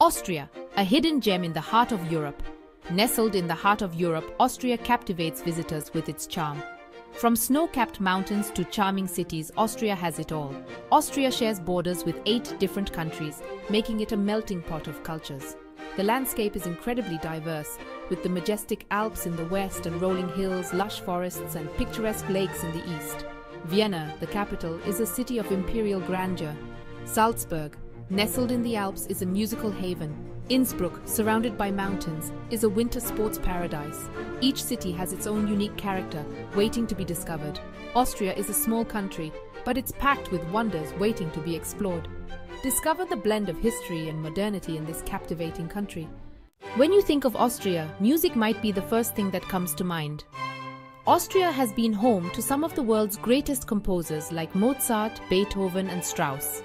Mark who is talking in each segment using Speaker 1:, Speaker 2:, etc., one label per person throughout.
Speaker 1: Austria, a hidden gem in the heart of Europe. Nestled in the heart of Europe, Austria captivates visitors with its charm. From snow-capped mountains to charming cities, Austria has it all. Austria shares borders with eight different countries, making it a melting pot of cultures. The landscape is incredibly diverse, with the majestic Alps in the west and rolling hills, lush forests and picturesque lakes in the east. Vienna, the capital, is a city of imperial grandeur. Salzburg, nestled in the Alps, is a musical haven. Innsbruck, surrounded by mountains, is a winter sports paradise. Each city has its own unique character, waiting to be discovered. Austria is a small country, but it's packed with wonders waiting to be explored. Discover the blend of history and modernity in this captivating country. When you think of Austria, music might be the first thing that comes to mind. Austria has been home to some of the world's greatest composers like Mozart, Beethoven, and Strauss.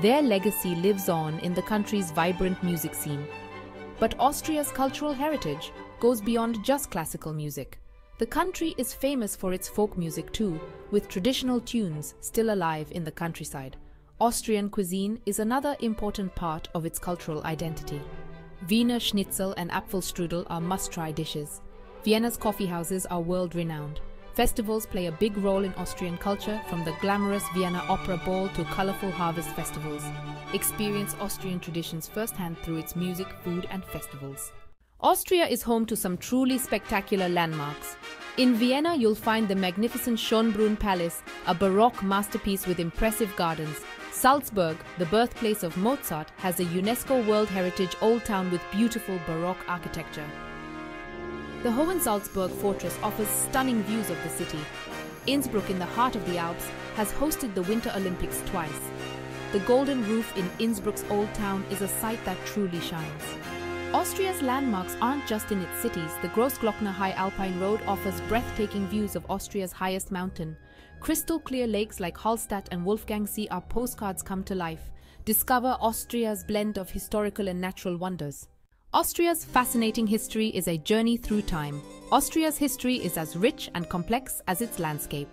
Speaker 1: Their legacy lives on in the country's vibrant music scene. But Austria's cultural heritage goes beyond just classical music. The country is famous for its folk music too, with traditional tunes still alive in the countryside. Austrian cuisine is another important part of its cultural identity. Wiener Schnitzel and Apfelstrudel are must-try dishes. Vienna's coffee houses are world-renowned. Festivals play a big role in Austrian culture, from the glamorous Vienna Opera Ball to colorful harvest festivals. Experience Austrian traditions firsthand through its music, food, and festivals. Austria is home to some truly spectacular landmarks. In Vienna, you'll find the magnificent Schönbrunn Palace, a Baroque masterpiece with impressive gardens. Salzburg, the birthplace of Mozart, has a UNESCO World Heritage Old Town with beautiful Baroque architecture. The Hohensalzburg fortress offers stunning views of the city. Innsbruck, in the heart of the Alps, has hosted the Winter Olympics twice. The golden roof in Innsbruck's Old Town is a sight that truly shines. Austria's landmarks aren't just in its cities. The Grossglockner High Alpine Road offers breathtaking views of Austria's highest mountain. Crystal clear lakes like Hallstatt and Wolfgangsee are postcards come to life. Discover Austria's blend of historical and natural wonders. Austria's fascinating history is a journey through time. Austria's history is as rich and complex as its landscape.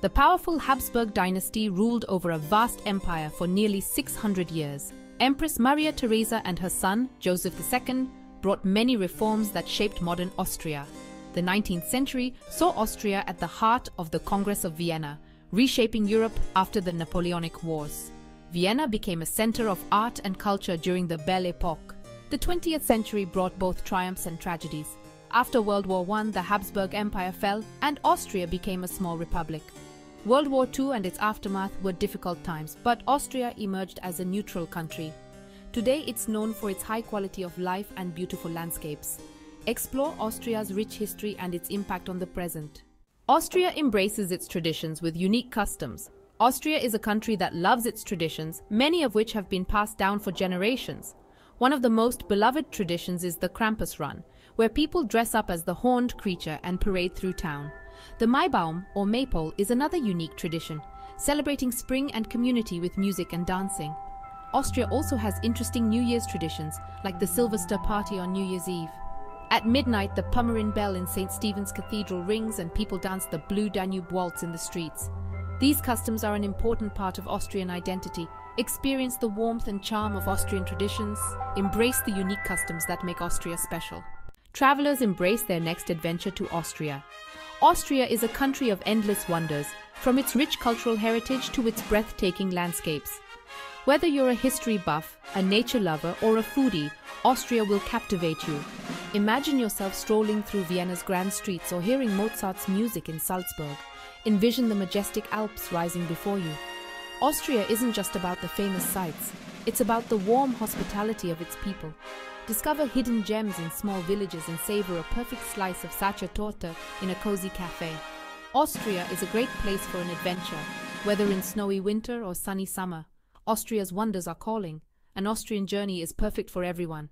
Speaker 1: The powerful Habsburg dynasty ruled over a vast empire for nearly 600 years. Empress Maria Theresa and her son, Joseph II, brought many reforms that shaped modern Austria. The 19th century saw Austria at the heart of the Congress of Vienna, reshaping Europe after the Napoleonic Wars. Vienna became a center of art and culture during the Belle Epoque. The 20th century brought both triumphs and tragedies. After World War I, the Habsburg Empire fell and Austria became a small republic. World War II and its aftermath were difficult times, but Austria emerged as a neutral country. Today it's known for its high quality of life and beautiful landscapes. Explore Austria's rich history and its impact on the present. Austria embraces its traditions with unique customs. Austria is a country that loves its traditions, many of which have been passed down for generations. One of the most beloved traditions is the Krampus Run, where people dress up as the horned creature and parade through town. The Maibaum, or Maypole, is another unique tradition, celebrating spring and community with music and dancing. Austria also has interesting New Year's traditions, like the Silvester party on New Year's Eve. At midnight, the Pummerin bell in St. Stephen's Cathedral rings and people dance the Blue Danube waltz in the streets. These customs are an important part of Austrian identity Experience the warmth and charm of Austrian traditions. Embrace the unique customs that make Austria special. Travelers embrace their next adventure to Austria. Austria is a country of endless wonders, from its rich cultural heritage to its breathtaking landscapes. Whether you're a history buff, a nature lover, or a foodie, Austria will captivate you. Imagine yourself strolling through Vienna's grand streets or hearing Mozart's music in Salzburg. Envision the majestic Alps rising before you. Austria isn't just about the famous sights, it's about the warm hospitality of its people. Discover hidden gems in small villages and savor a perfect slice of Sachertorte in a cozy cafe. Austria is a great place for an adventure, whether in snowy winter or sunny summer. Austria's wonders are calling. An Austrian journey is perfect for everyone.